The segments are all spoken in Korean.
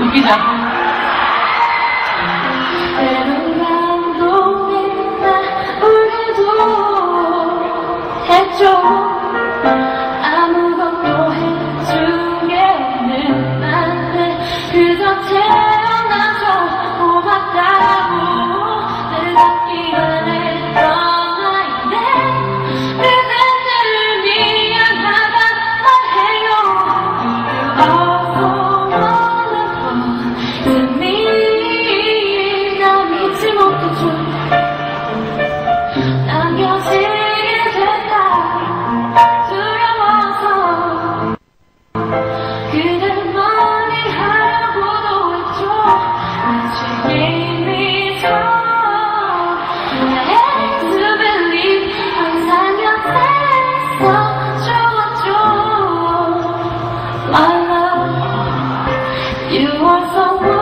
웃기죠? 음. 해줘 我说。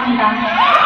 감 사.